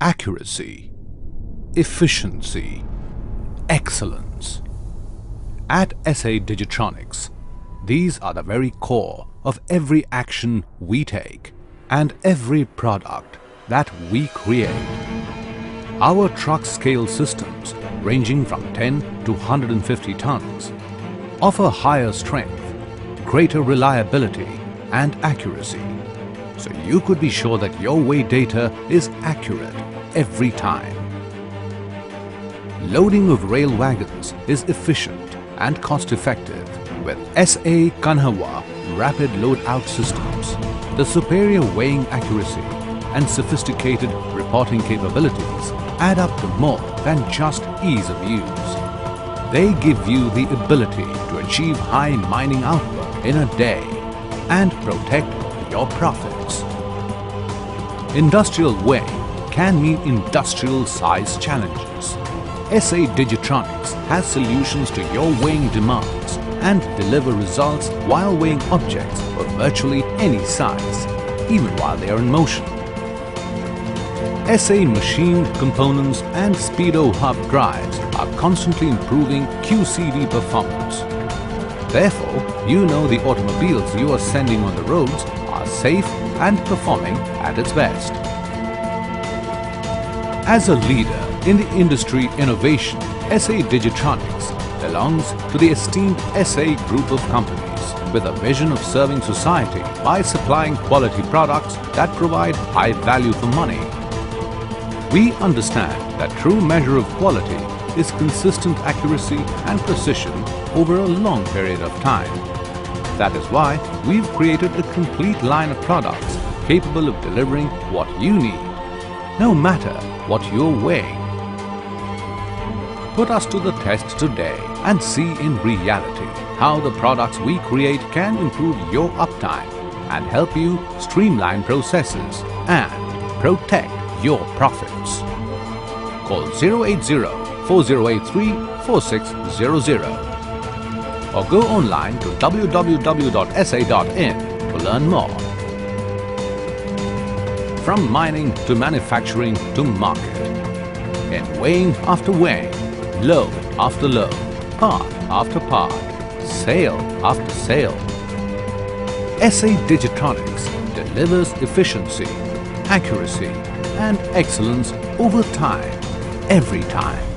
accuracy, efficiency, excellence. At Essae Digitronics, these are the very core of every action we take and every product that we create. Our truck scale systems ranging from 10 to 150 tons offer higher strength, greater reliability and accuracy so you could be sure that your weigh data is accurate every time. Loading of rail wagons is efficient and cost-effective with Essae Kanhawa rapid load-out systems. The superior weighing accuracy and sophisticated reporting capabilities add up to more than just ease of use. They give you the ability to achieve high mining output in a day and protect profits. Industrial weighing can meet industrial size challenges. Essae Digitronics has solutions to your weighing demands and deliver results while weighing objects of virtually any size, even while they are in motion. Essae machined components and Speedo hub drives are constantly improving QCD performance. Therefore, you know the automobiles you are sending on the roads safe and performing at its best. As a leader in the industry innovation, Essae Digitronics belongs to the esteemed Essae group of companies with a vision of serving society by supplying quality products that provide high value for money. We understand that true measure of quality is consistent accuracy and precision over a long period of time. That is why we've created a complete line of products capable of delivering what you need, no matter what you're weighing. Put us to the test today and see in reality how the products we create can improve your uptime and help you streamline processes and protect your profits. Call 080-4083-4600 or go online to www.sa.in to learn more. From mining to manufacturing to market. In weighing after weighing, load after load, part after part, sale after sale. Essae Digitronics delivers efficiency, accuracy and excellence over time, every time.